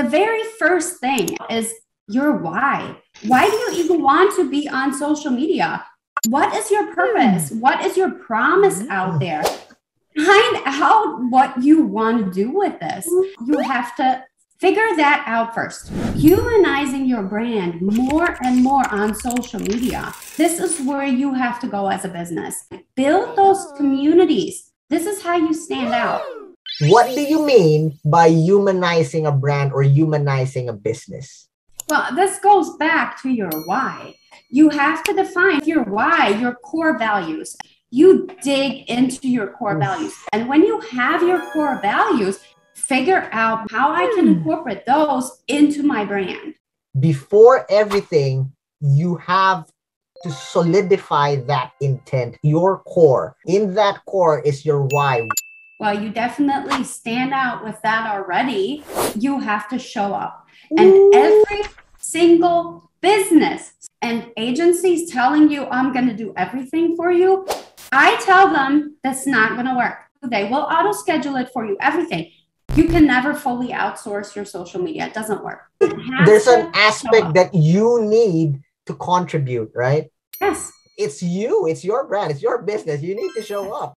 The very first thing is your why. Why do you even want to be on social media? What is your purpose? Hmm. What is your promise out there? Find out what you want to do with this. You have to figure that out first. Humanizing your brand more and more on social media. This is where you have to go as a business. Build those communities. This is how you stand out. What do you mean by humanizing a brand or humanizing a business? Well, this goes back to your why. You have to define your why, your core values. You dig into your core values. And when you have your core values, figure out how I can hmm. incorporate those into my brand. Before everything, you have to solidify that intent, your core. In that core is your why. Well, you definitely stand out with that already. You have to show up. And every single business and agencies telling you, I'm going to do everything for you, I tell them that's not going to work. They will auto schedule it for you, everything. You can never fully outsource your social media. It doesn't work. It There's an aspect that you need to contribute, right? Yes. It's you, it's your brand, it's your business. You need to show up.